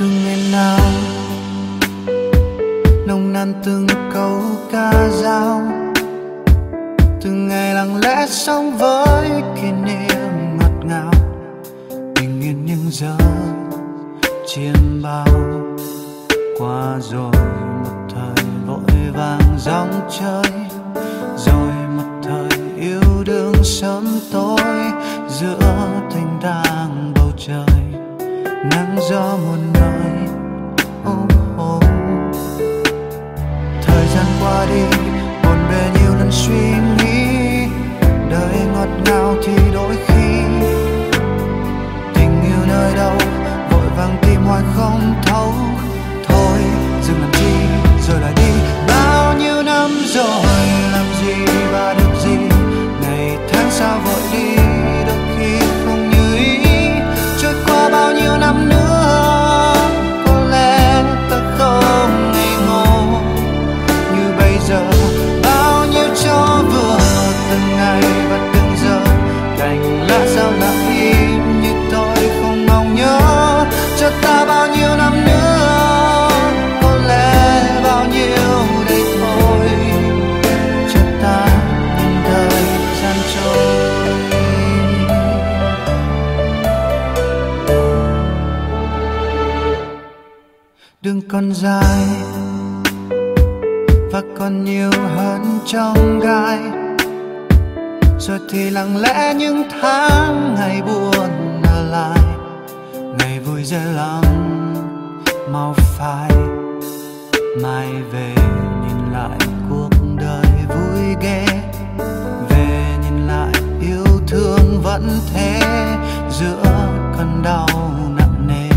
từng ngày nào? Nồng nàn từng câu ca dao. Từng ngày lặng lẽ sống với kỷ niệm ngọt ngào. Bình yên những giờ chiêm bao. Qua rồi một thời vội vàng dòng chơi. Nắng gió muôn nơi oh, oh. thời gian qua đi buồn bề nhiều lần suy nghĩ đời ngọt ngào thì đôi khi con còn dài và còn nhiều hơn trong gai. Rồi thì lặng lẽ những tháng ngày buồn ở lại, ngày vui dễ lắm mau phai mai về nhìn lại cuộc đời vui ghê. Về nhìn lại yêu thương vẫn thế, giữa cơn đau nặng nề,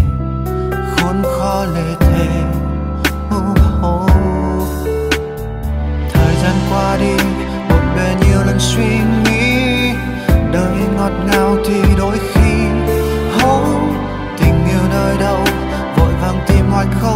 khốn khó lê suy nghĩ. Đời ngọt ngào thì đôi khi hấu tình yêu nơi đâu, vội vàng tìm hoài không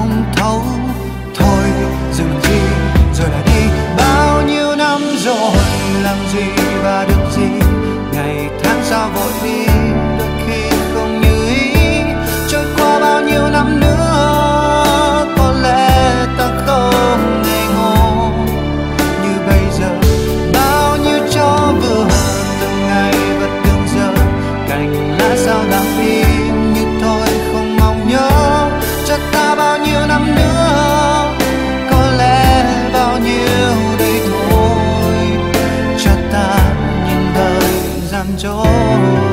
就